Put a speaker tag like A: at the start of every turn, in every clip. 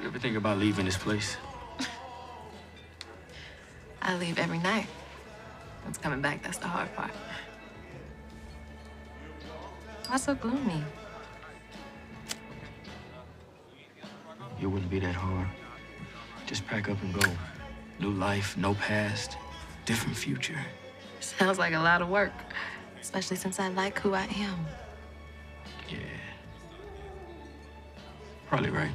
A: You ever think about leaving this place?
B: I leave every night. What's coming back, that's the hard part. Why so gloomy?
A: It wouldn't be that hard. Just pack up and go. New life, no past, different future.
B: Sounds like a lot of work, especially since I like who I am.
A: Yeah. Probably right.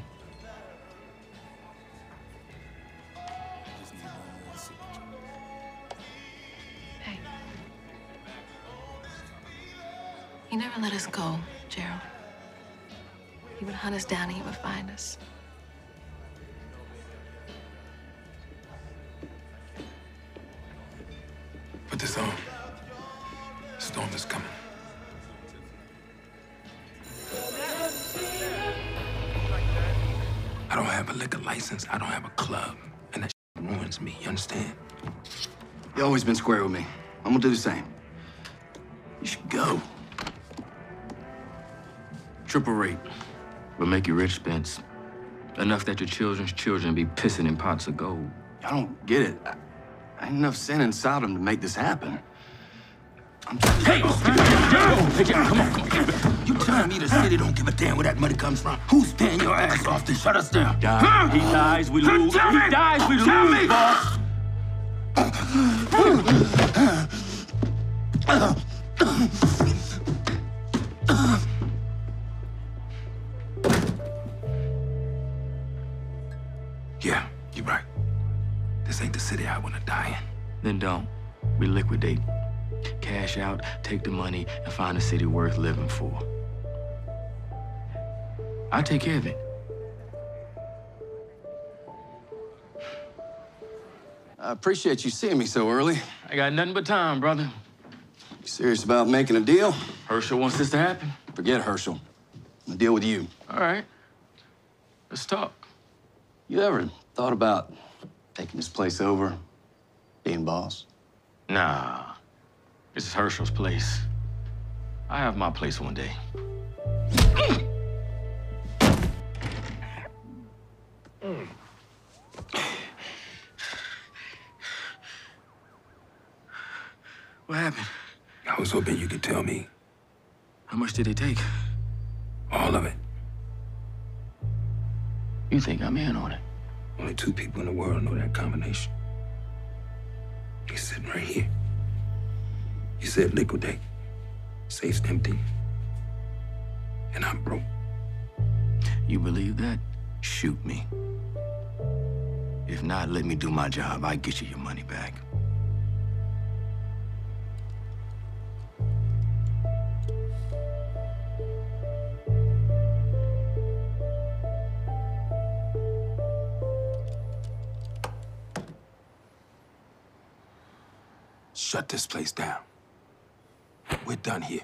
B: He never let us go, Gerald. He would hunt us down and he would find us.
C: Put this on. Storm is coming. I don't have a liquor license. I don't have a club. And that ruins me. You understand?
D: You always been square with me. I'm gonna do the same. You should go.
A: Triple rate. But make you rich, Spence. Enough that your children's children be pissing in pots of gold.
D: I don't get it. I, I ain't enough sin inside him to make this happen. I'm
C: Hey! Hey, come on, come on. You telling me the city don't give a damn where that money comes from? Who's paying your ass off to shut us down? Huh?
A: He dies, we lose.
C: Tell
A: He
C: me!
A: dies, we
C: Tell
A: lose,
C: me!
A: boss.
C: Yeah, This ain't the city I wanna die in.
A: Then don't. We liquidate. Cash out, take the money, and find a city worth living for. I take care of it.
D: I appreciate you seeing me so early.
A: I got nothing but time, brother.
D: You serious about making a deal?
A: Herschel wants this to happen.
D: Forget Herschel. I'm deal with you.
A: All right. Let's talk.
D: You ever thought about taking this place over, being boss?
A: Nah. This is Herschel's place. I have my place one day. Mm. What happened?
C: I was hoping you could tell me
A: How much did they take?
C: all of it.
A: You think I'm in on it?
C: Only two people in the world know that combination. He's sitting right here. You said liquidate. Safe's empty. And I'm broke.
A: You believe that? Shoot me. If not, let me do my job. I get you your money back.
C: Shut this place down. We're done here.